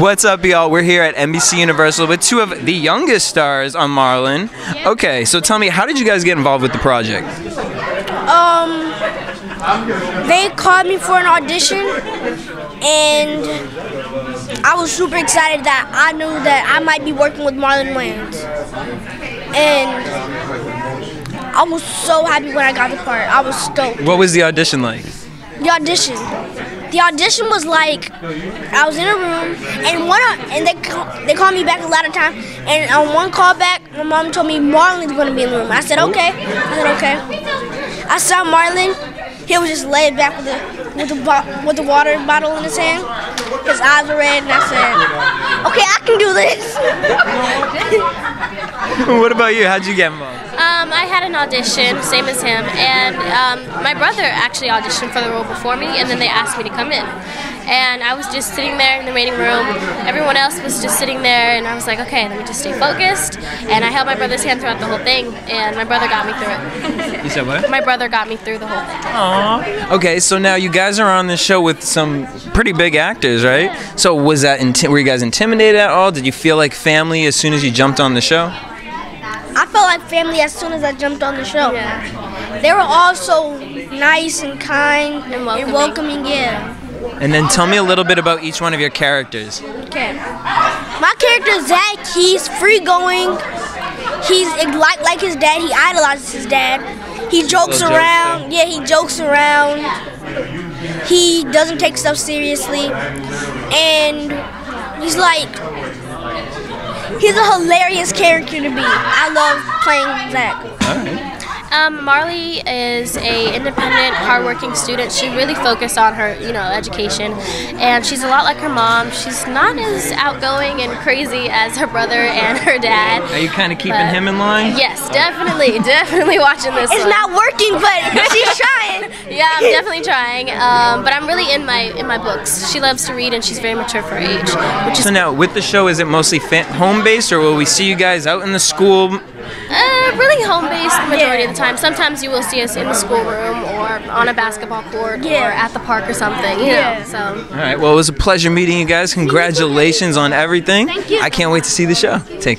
What's up, y'all? We're here at NBC Universal with two of the youngest stars on Marlon. Okay, so tell me, how did you guys get involved with the project? Um, they called me for an audition, and I was super excited that I knew that I might be working with Marlon Wayans. And I was so happy when I got the part. I was stoked. What was the audition like? The audition. The audition was like I was in a room and one and they ca- they called me back a lot of times and on one call back my mom told me Marlon's gonna be in the room. I said okay. I said okay. I saw Marlon. He was just laid back with the with the with the water bottle in his hand. His eyes were red and I said, okay, I can do this. what about you? How'd you get involved? Um, I had an audition, same as him, and um, my brother actually auditioned for the role before me, and then they asked me to come in. And I was just sitting there in the waiting room. Everyone else was just sitting there, and I was like, okay, let me just stay focused. And I held my brother's hand throughout the whole thing, and my brother got me through it. You said what? My brother got me through the whole thing. Aww. Okay, so now you guys are on this show with some pretty big actors, right? So was that inti- were you guys intimidated at all? Did you feel like family as soon as you jumped on the show? I felt like family as soon as I jumped on the show. Yeah. They were all so nice and kind And welcoming. welcoming. Yeah. And then tell me a little bit about each one of your characters. Okay. My character Zach, he's free going. He's like like his dad. He idolizes his dad. He jokes Little joke around. Yeah, he jokes around. He doesn't take stuff seriously, and he's like he's a hilarious character to be. I love playing Zach. All right. Um, Marley is a independent, hardworking student. She really focused on her, you know, education, and she's a lot like her mom. She's not as outgoing and crazy as her brother and her dad. Are you kind of keeping him in line? Yes, definitely, definitely watching this. It's one. not working, but she's trying. Yeah, I'm definitely trying. Um, but I'm really in my in my books. She loves to read, and she's very mature for her age, which is So now, with the show, is it mostly fa- home based, or will we see you guys out in the school? uh, really home based the majority of the time. Sometimes you will see us in the schoolroom or on a basketball court Yeah. or at the park or something. You Yeah. know, so. All right. Well, it was a pleasure meeting you guys. Congratulations on everything. Thank you. I can't wait to see the show. Take care.